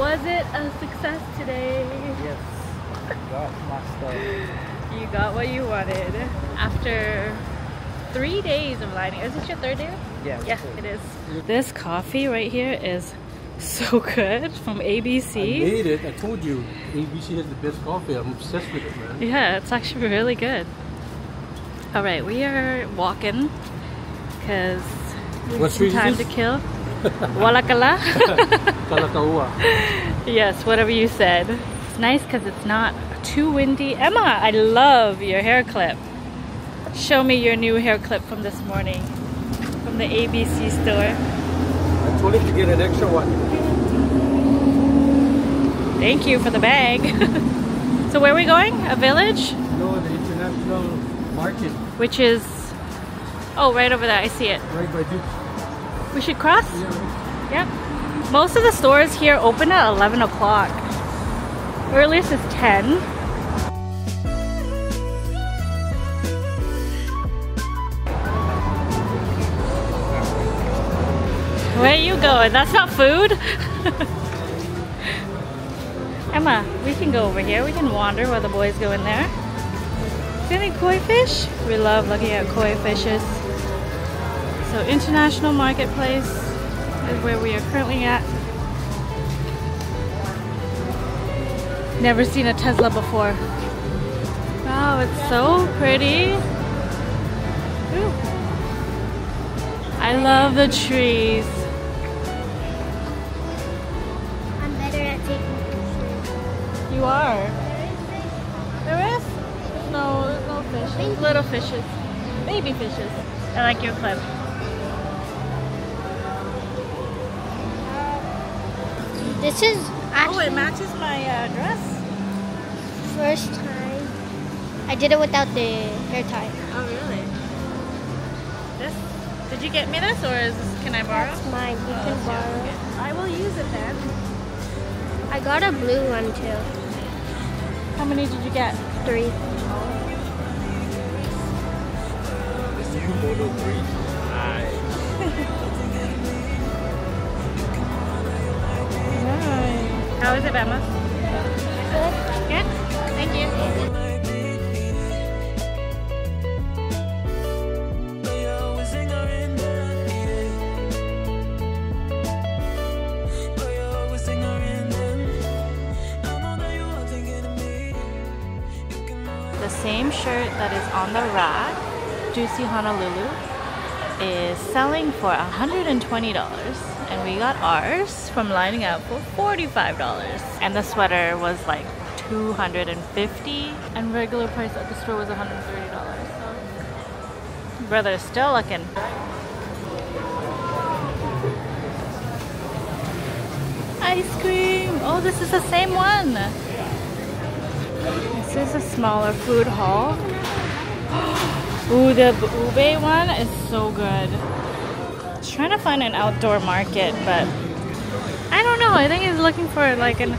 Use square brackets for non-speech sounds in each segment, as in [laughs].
Was it a success today? Yes. Got my stuff. You got what you wanted after three days of lining. Is this your third day? Yeah. Yeah, it is. This coffee right here is so good from ABC. I made it. I told you, ABC has the best coffee. I'm obsessed with it, man. Yeah, it's actually really good. All right, we are walking because we have some time to kill. Walakala? [laughs] Kalakaua. yes, whatever you said. It's nice because it's not too windy. Emma, I love your hair clip. Show me your new hair clip from this morning from the ABC store. I told him to get an extra one. Thank you for the bag. [laughs] so where are we going? A village? No, the international market Which is oh right over there. I see it. right by Duke. We should cross. Yeah. Yep. Most of the stores here open at 11 o'clock. Earliest is 10. Where are you going? That's not food? [laughs] Emma, we can go over here. We can wander while the boys go in there. See any koi fish? We love looking at koi fishes. So International Marketplace is where we are currently at. Never seen a Tesla before. Wow, it's so pretty. Ooh. I love the trees. I'm better at taking pictures. You are. There is? No, there's no fishes. Little fishes. Baby fishes. I like your clip. This is Oh, it matches my uh, dress. first time. I did it without the hair tie. Oh, really? This? Did you get me this, or is this, can I borrow? That's mine. You Oh, can borrow. okay. I will use it then. I got a blue one too. How many did you get? Three. How is it, Emma? Good. Thank you. The same shirt that is on the rack, Juicy Honolulu, is selling for $120 and we got ours from lining up for $45 and the sweater was like 250 and regular price at the store was $130 so. Brother's still looking. Ice cream. Oh this is the same one. This is a smaller food hall [gasps] Ooh, the ube one is so good. Trying to find an outdoor market, but I don't know. I think he's looking for like an.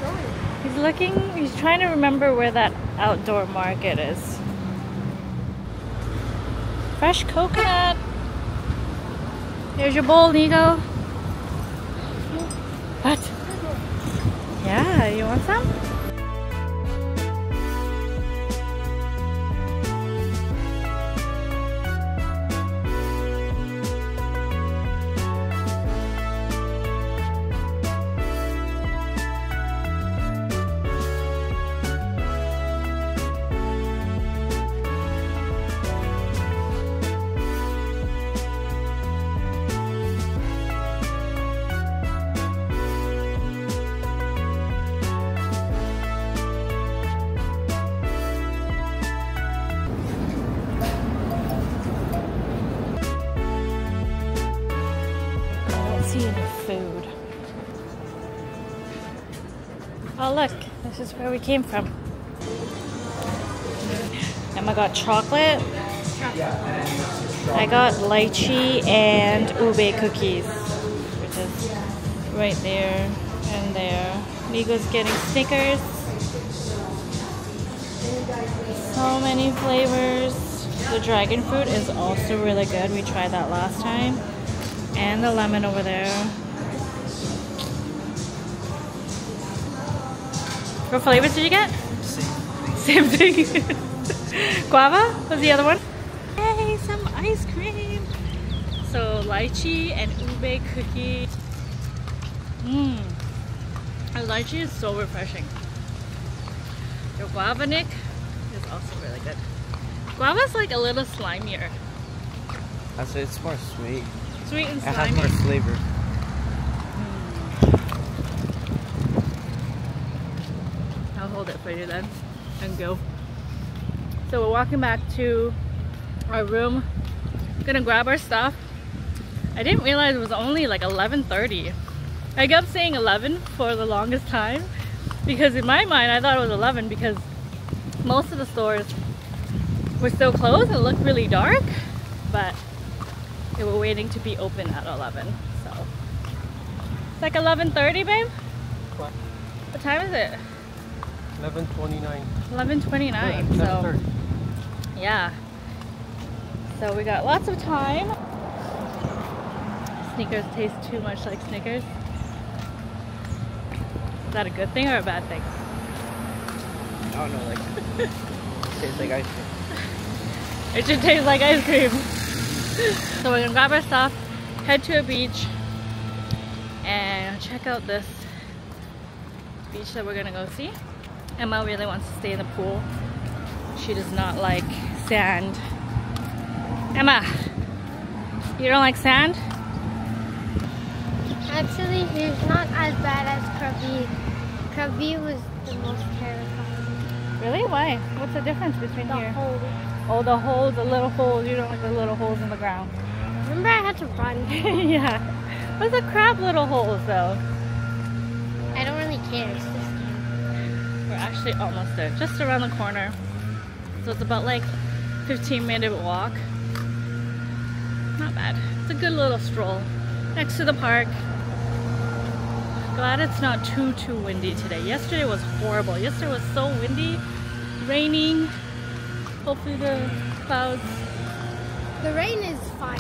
He's looking. He's trying to remember where that outdoor market is. Fresh coconut. Here's your bowl, Nico. What? Yeah, you want some? Look, this is where we came from. Emma got chocolate. I got lychee and ube cookies, which is right there and there. Nico's getting Snickers. So many flavors. The dragon fruit is also really good. We tried that last time. And the lemon over there. What flavors did you get? Same thing. [laughs] Guava was the other one. Hey, some ice cream. So lychee and ube cookie. Mmm. Lychee is so refreshing. The guava nick is also really good. Guava's like a little slimier. I say it's more sweet. Sweet and slimy. It has more flavor. I'll hold it for you then and go. So we're walking back to our room. Gonna grab our stuff. I didn't realize it was only like 11.30. I kept saying 11 for the longest time because in my mind I thought it was 11 because most of the stores were still closed. It looked really dark, but they were waiting to be open at 11. So it's like 11.30, babe. What? What time is it? 11:29. 11.29. So 11:30. yeah. So we got lots of time. Sneakers taste too much like Snickers. Is that a good thing or a bad thing? I don't know, like tastes like ice cream. [laughs] It should taste like ice cream. so we're gonna grab our stuff, head to a beach, and check out this beach that we're gonna go see. Emma really wants to stay in the pool. She does not like sand. Emma, you don't like sand? Actually, it's not as bad as Krabi. Krabi was the most terrifying. Really? Why? What's the difference between The here? whole. Oh, the holes, the little holes. You don't like the little holes in the ground. Remember, I had to run. [laughs] yeah. Those are crap little holes though. I don't really care. It's just We're actually almost there, just around the corner. So it's about like 15 minute walk. Not bad. It's a good little stroll next to the park. Glad it's not too too windy today. Yesterday was horrible. Yesterday was so windy, raining. Hopefully the clouds. the rain is fine,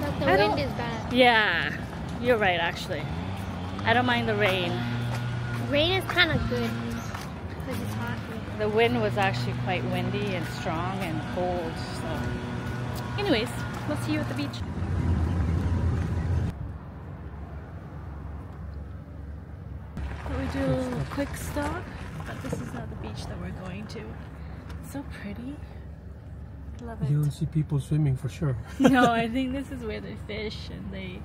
but the I wind is bad. Yeah, you're right actually. I don't mind the rain. Rain is kind of good because it's hot. here. The wind was actually quite windy and strong and cold. So, anyways, we'll see you at the beach. We do a little quick stop, but this is not the beach that we're going to. It's so pretty. Love it. You don't see people swimming for sure. [laughs] no, I think this is where they fish and they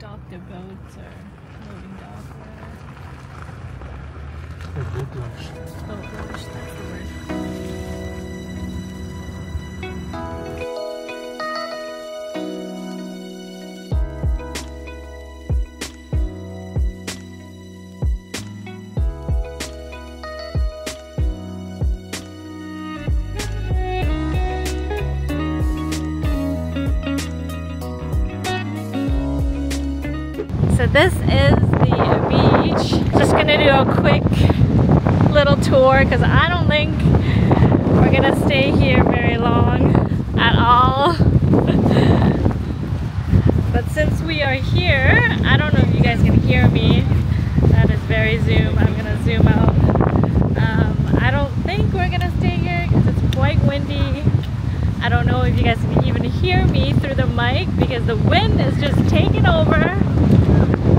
dock their boats or loading launch, that's the word. So this is the beach. Just gonna do a quick little tour because I don't think we're gonna stay here very long at all. [laughs] but since we are here, I don't know if you guys can hear me. That is very zoom. I'm gonna zoom out. Um, I don't think we're gonna stay here because it's quite windy. I don't know if you guys can even hear me through the mic because the wind is just taking over.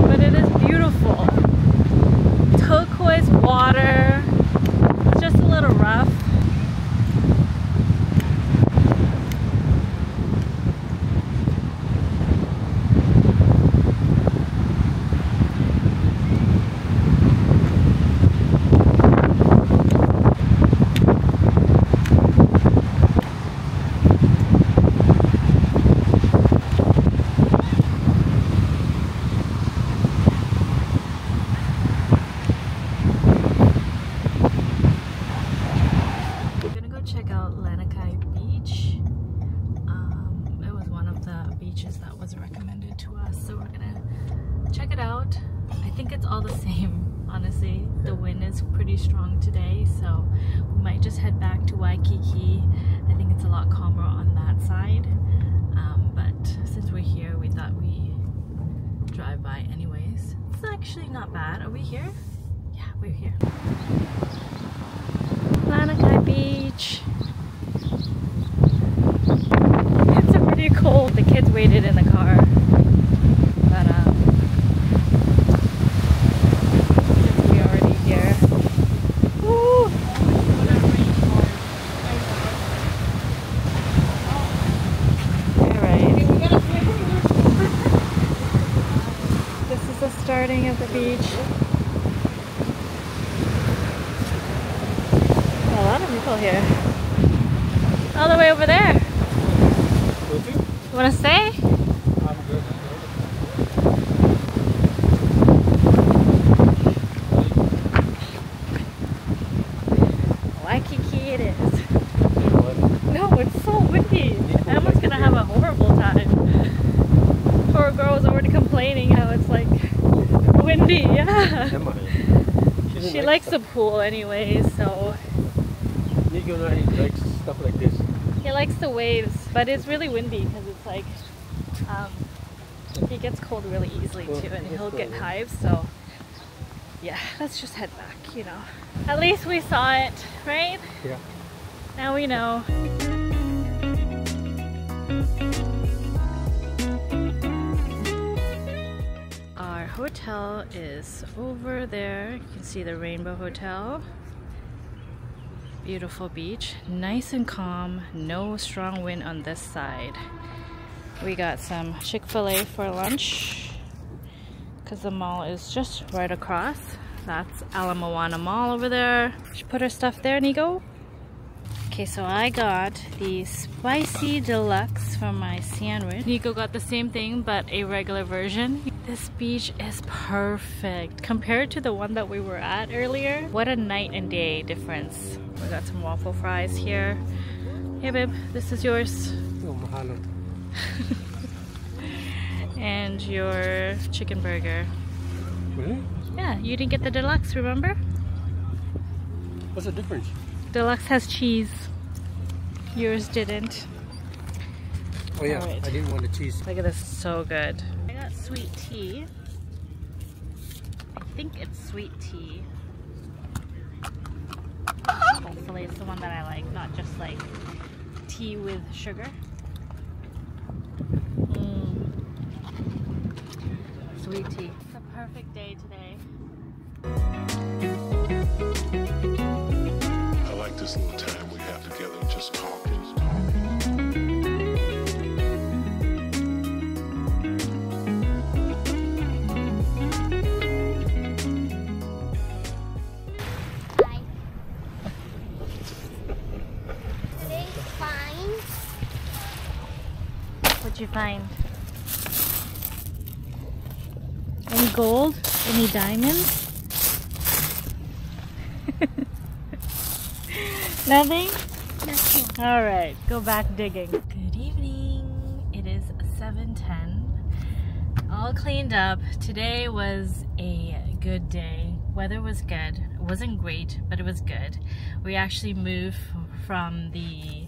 But it is beautiful turquoise water. Little rough. We're gonna go check out Lanikai Beach. Um, it was one of the beaches that was recommended to us, so we're gonna check it out. I think it's all the same, honestly. The wind is pretty strong today, so we might just head back to Waikiki. I think it's a lot calmer on that side. Um, but since we're here, we thought we drive by anyways. It's actually not bad. Are we here? Yeah, we're here. Lanikai Beach. It's already cold. The kids waited in the car. But um since we're already here. Woo! Alright. This is the starting of the beach. A lot of people here. All the way over there. Don't you? You wanna stay? I'm good. Waikiki it is. You know what? No, it's so windy. Emma's gonna have a horrible time. Poor girl was already complaining how it's like windy. Yeah. Emma. doesn't She like likes the pool anyway, so Nico likes stuff like this. he likes the waves, but it's really windy because it's like um, he gets cold really easily too, and he'll get hives. So yeah, let's just head back. You know, at least we saw it, right? Yeah. Now we know. Hotel is over there. You can see the Rainbow Hotel. Beautiful beach, nice and calm, no strong wind on this side. We got some Chick-fil-A for lunch because the mall is just right across. That's Ala Moana Mall over there. She put her stuff there, Nico. Okay, so I got the spicy deluxe for my sandwich. Nico got the same thing, but a regular version. This beach is perfect compared to the one that we were at earlier. What a night and day difference. We got some waffle fries here. Hey babe, this is yours. Oh, mahalo. [laughs] And your chicken burger. Really? Yeah, you didn't get the deluxe, remember? What's the difference? Deluxe has cheese. Yours didn't. Oh yeah, Alright. I didn't want the cheese. Look at this, so good. I got sweet tea. I think it's sweet tea. Hopefully it's the one that I like, not just like tea with sugar. Mm. Sweet tea. It's a perfect day today. I like this little time diamonds? [laughs] Nothing? Nothing. All right, go back digging. Good evening. It is 7:10. All cleaned up. Today was a good day. Weather was good. It wasn't great, but it was good. We actually moved from the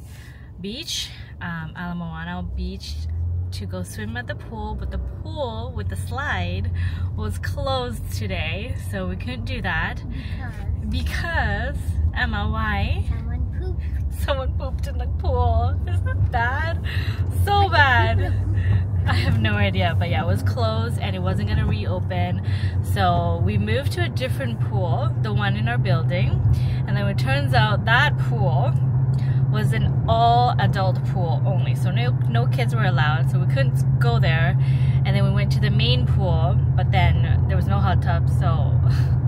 beach, um, Ala Moana Beach, to go swim at the pool, but the pool with the slide was closed today, so we couldn't do that Because because Emma, why? someone pooped. Someone pooped in the pool. Isn't that bad? So bad. I have no idea, but yeah, it was closed and it wasn't gonna reopen. So we moved to a different pool, the one in our building, and then it turns out that pool was an all adult pool only. So no no kids were allowed, so we couldn't go there. And then we went to the main pool, but then there was no hot tub, so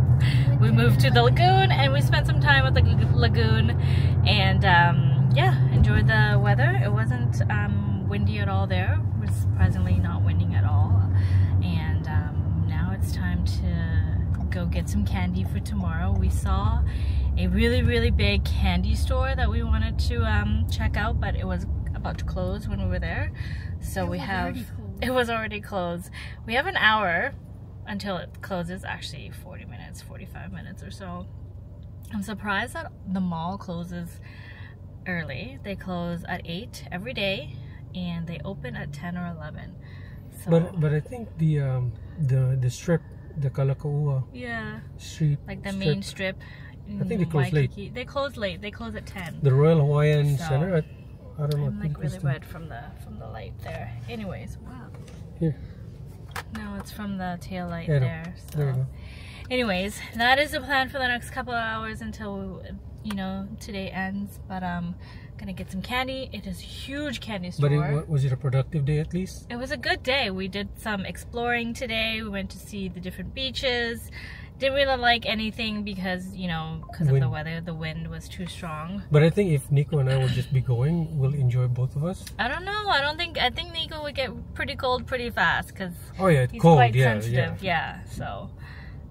[laughs] we moved to the lagoon and we spent some time at the lagoon. And um, yeah enjoyed the weather. It wasn't um, windy at all there. It was surprisingly not winding at all. And um, now it's time to go get some candy for tomorrow. We saw a really really big candy store that we wanted to um, check out but it was about to close when we were there so we have [laughs] it was already closed we have an hour until it closes actually 40 minutes 45 minutes or so i'm surprised that the mall closes early they close at 8 every day and they open at 10 or 11 so But but I think the um the the strip the Kalakaua Yeah, street. like the strip. main strip. I think they close late. They close late. They close at ten. The Royal Hawaiian So, Center. I, I don't know. I'm think like really red from the from the light there. Anyways, wow. Here. No, it's from the tail light Yeah, there. So. There you go. Anyways, that is the plan for the next couple of hours until you know today ends. But um, gonna get some candy. It is a huge candy store. But it, was it a productive day at least? It was a good day. We did some exploring today. We went to see the different beaches. Didn't really like anything because, you know, because of the weather, the wind was too strong. But I think if Nico and I will just be going, we'll enjoy both of us. I don't know. I don't think, I think Nico would get pretty cold pretty fast because Oh yeah, it's he's cold. quite yeah, sensitive. yeah. Yeah. So,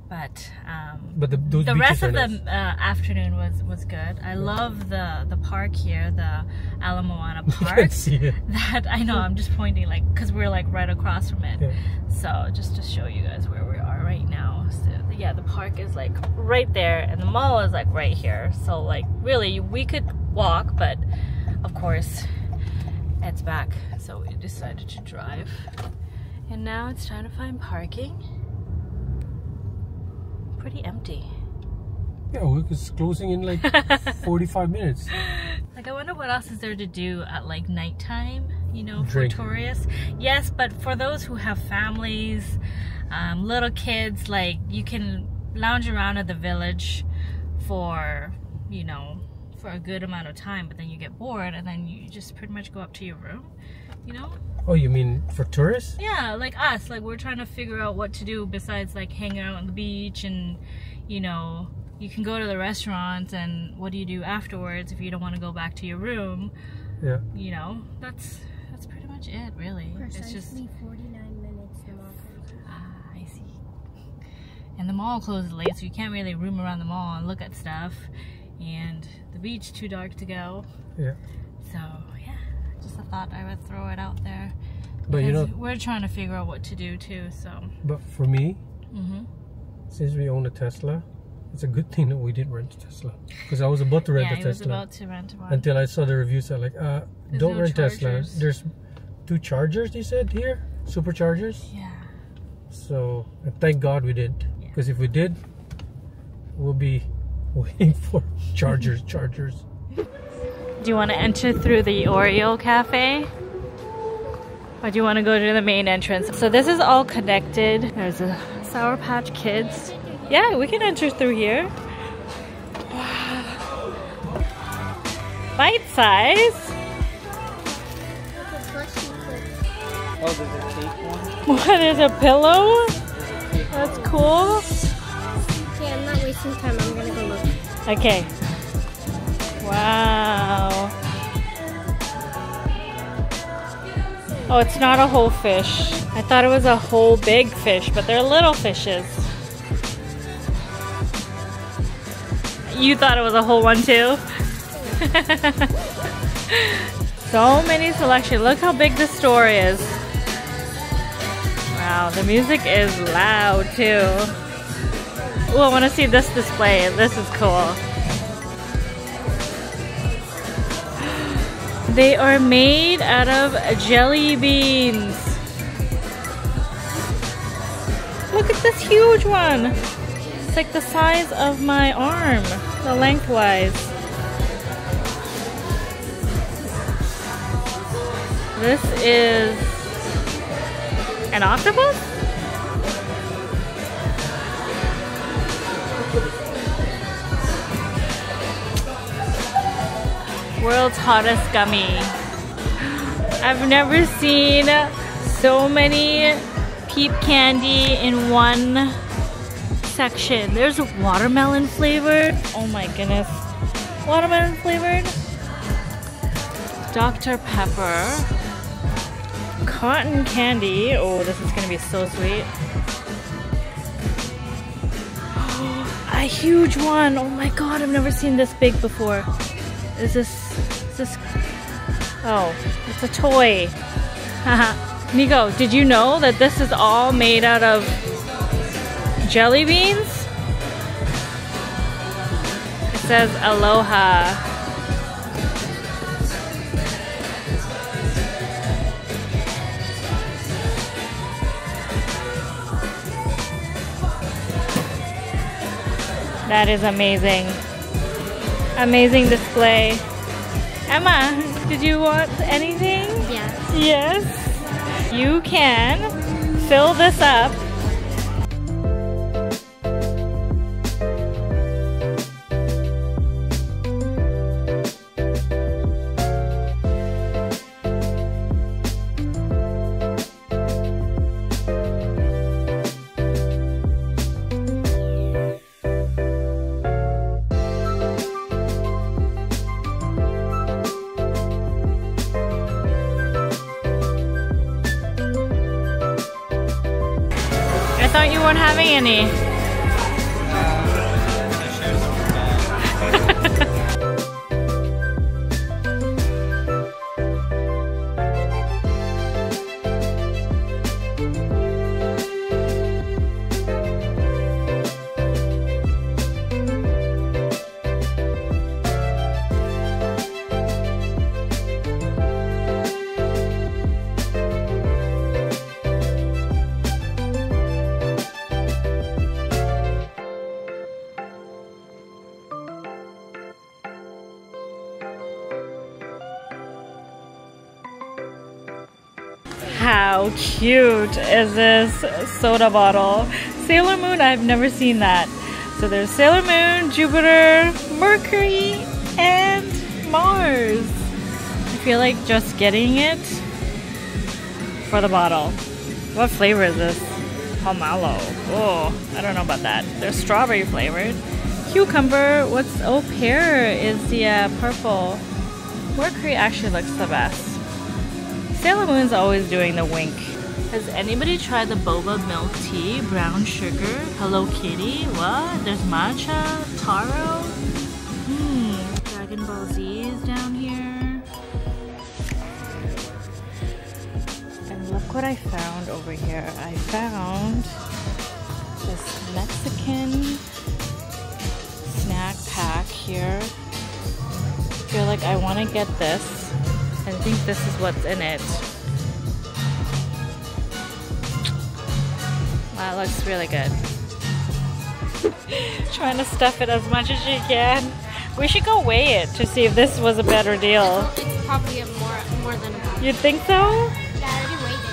but, um, But the, the rest of the nice. uh, afternoon was was good. I love the the park here, the Ala Moana [laughs] Park. can see it. that I know. I'm just pointing like because we're like right across from it. Yeah. So just to show you guys where we are right now. So yeah, the park is like right there, and the mall is like right here. So like really, we could walk, but of course, it's back. So we decided to drive, and now it's time to find parking. Pretty empty. Yeah, well, it's closing in like [laughs] 45 minutes. Like, I wonder what else is there to do at like nighttime, you know, Drink. for tourists. Yes, but for those who have families, um, little kids, like you can lounge around at the village for, you know, for a good amount of time, but then you get bored and then you just pretty much go up to your room, you know? Oh, you mean for tourists? Yeah, like us. Like we're trying to figure out what to do besides like hanging out on the beach and, you know, you can go to the restaurant and what do you do afterwards if you don't want to go back to your room? Yeah. You know, that's that's pretty much it, really. Precisely it's just 40 And the mall closes late, so you can't really roam around the mall and look at stuff. And the beach too dark to go. Yeah. So yeah, just a thought I would throw it out there. But you know, we're trying to figure out what to do too. So but for me, hmm since we own a Tesla, it's a good thing that we didn't rent a Tesla. Because I was about to rent yeah, a he was Tesla about to rent one. until I saw the reviews. I like, uh, There's don't no rent Tesla. There's two chargers. They said here, superchargers. yeah. So thank God we didn't. Yeah. Because if we did, we'll be [laughs] waiting for chargers, chargers. Do you want to enter through the Oreo Cafe? Or do you want to go to the main entrance? So this is all connected. There's a Sour Patch Kids. Yeah, we can enter through here. Wow. Bite size. Look at Bushy Clip. Oh, there's a cake one. What is a pillow? There's a cake That's cool. Okay, I'm not wasting time. I'm gonna go look. Okay. Wow. Oh, it's not a whole fish. I thought it was a whole big fish, but they're little fishes. You thought it was a whole one too? [laughs] so many selection. Look how big the store is. The music is loud too. Oh, I want to see this display. This is cool. [gasps] They are made out of jelly beans. Look at this huge one. It's like the size of my arm, the lengthwise. This is an octopus? World's hottest gummy. I've never seen so many peep candy in one section. There's watermelon flavored. Oh my goodness. Watermelon flavored. Dr. Pepper. Cotton candy. Oh, this is gonna be so sweet. [gasps] A huge one. Oh my god, I've never seen this big before. Is this, is this, oh, it's a toy. Haha. [laughs] Nico, did you know that this is all made out of jelly beans? It says aloha. That is amazing. Amazing display. Emma, did you want anything? Yes. Yes. You can fill this up. Having any. How cute is this soda bottle? Sailor Moon, I've never seen that. So there's Sailor Moon, Jupiter, Mercury, and Mars. I feel like just getting it for the bottle. What flavor is this? Pomelo. Oh, I don't know about that. They're strawberry flavored. Cucumber. What's oh pear is the uh, purple. Mercury actually looks the best. Sailor Moon's always doing the wink. Has anybody tried the boba milk tea? Brown sugar? Hello Kitty? What? There's matcha? Taro? Hmm. Dragon Ball Z is down here. And look what I found over here. I found this Mexican snack pack here. I feel like I want to get this. I think this is what's in it. Wow, it looks really good. [laughs] Trying to stuff it as much as you can. We should go weigh it to see if this was a better deal. It's probably a more more than a pound. You'd think so? Yeah, I already weighed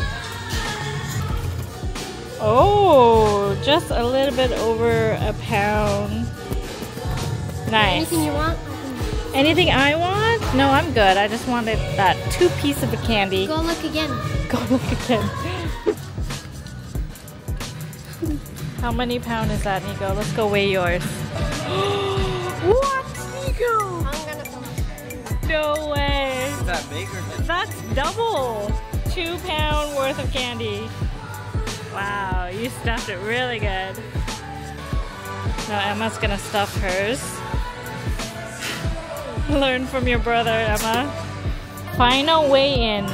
it. Oh, just a little bit over a pound. Nice. Anything you want? Anything I want? No, I'm good. I just wanted that two piece of a candy. Go look again. [laughs] Go look again. How many pound is that, Nico? Let's go weigh yours. [gasps] what, Nico? I'm gonna. No way. Is that big or just That's double. Two pound worth of candy. Wow, you stuffed it really good. Now Emma's gonna stuff hers. [laughs] Learn from your brother, Emma. Final weigh-in. [laughs]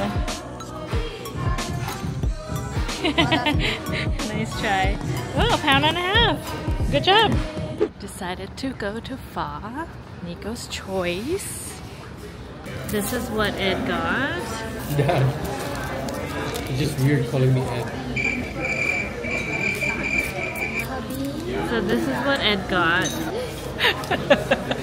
nice try. Oh, a pound and a half. Good job. Decided to go to Fa, Nico's choice. This is what Ed got. Dad. It's just weird calling me Ed. So this is what Ed got. [laughs]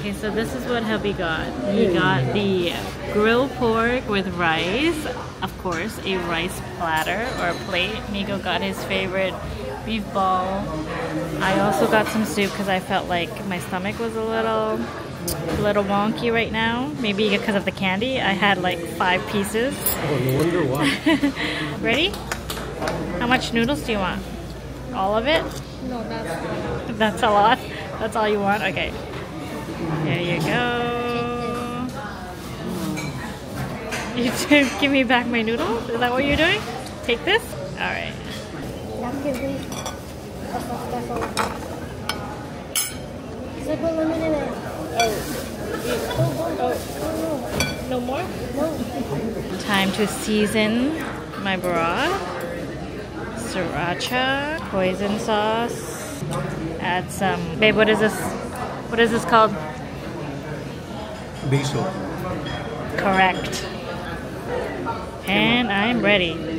okay, so this is what hubby got. He hmm. got the grilled pork with rice, of course, a rice platter or a plate. Nico got his favorite beef ball. I also got some soup because I felt like my stomach was a little, a little wonky right now. Maybe because of the candy. I had like five pieces. Oh, no wonder why. [laughs] Ready? How much noodles do you want? All of it? No, that's That's a lot. That's all you want? Okay. There you go. You two [laughs] give me back my noodles? Is that what you're doing? Take this? Alright. No more? No. Time to season my broth. Sriracha, poison sauce. Add some. Babe, what is this? What is this called? Basil. Correct. And I'm ready.